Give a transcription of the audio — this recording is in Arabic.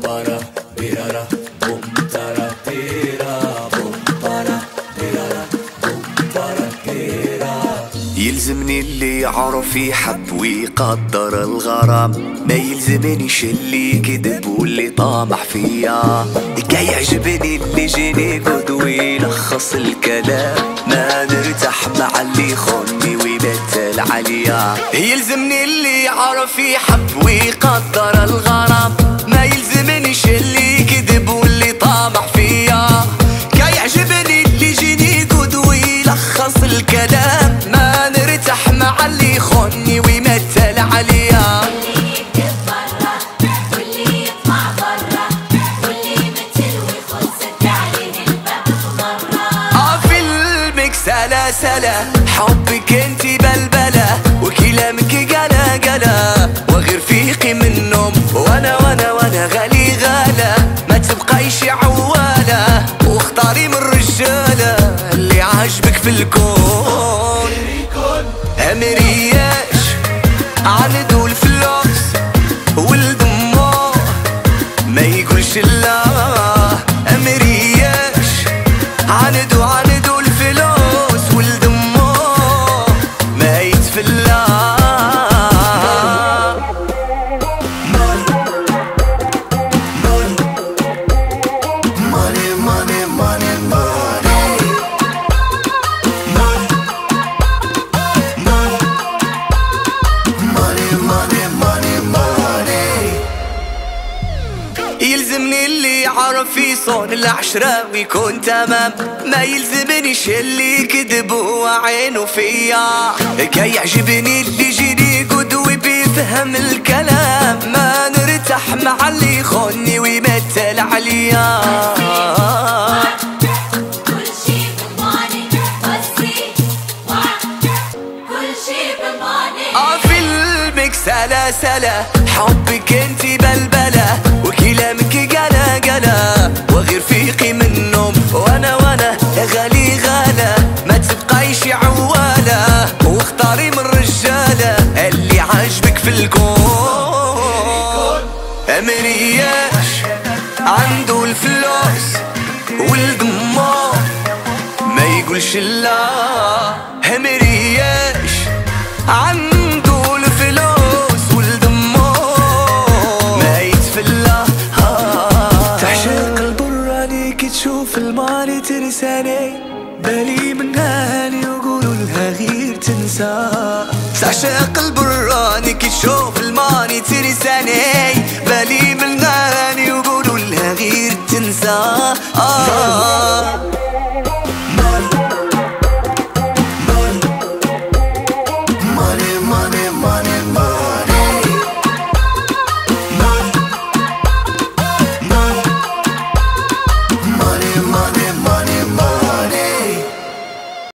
para, pirara. يلزمني اللي يعرف يحب ويقدر الغرام. ما يلزمنيش اللي كذب واللي طامح فيا. كا يعجبني اللي جيني قد ويلخص الكلام. ما نرتاح مع اللي خوني ويبتل عليا. يلزمني اللي يعرف يحب ويقدر الغرام. ما يلزمنيش اللي كذب واللي طامح فيا. كا يعجبني اللي جيني قد ويلخص الكلام. خوني ويمثل عليا. واللي يكذب برا واللي يطلع برا واللي يمثل ويخزك عليه الباب مرة آه المكس سلاسلة حبك انتي بلبلة وكلامك قلا قلا. وغير فيقي منهم وأنا وأنا وأنا غالي غالة ما تبقايش عوالة واختاري من الرجالة اللي عاجبك في الكون. امرياش ما يقولش يعرف يصون العشرة ويكون تمام. ما يلزمنيش اللي كذب وعينه فيا كي يعجبني اللي يجيني قدوي بيفهم الكلام. ما نرتاح مع اللي يخوني ويمثل عليا. آه في المكس سلاسلة حبك انتي بلبلة وكلامك قلا قلا وغير فيقي منهم. وأنا وأنا يا غالي غالة ما تبقايش عوالة واختاري من الرجالة اللي عاجبك في الكون. امرياش عنده الفلوس والدموع. ما يقولش لا. تنساني بالي من هاني وقولوا لها غير تنسى. تعشق البراني كي تشوف الماني تنساني بالي من هاني وقولوا لها غير تنسى. آه.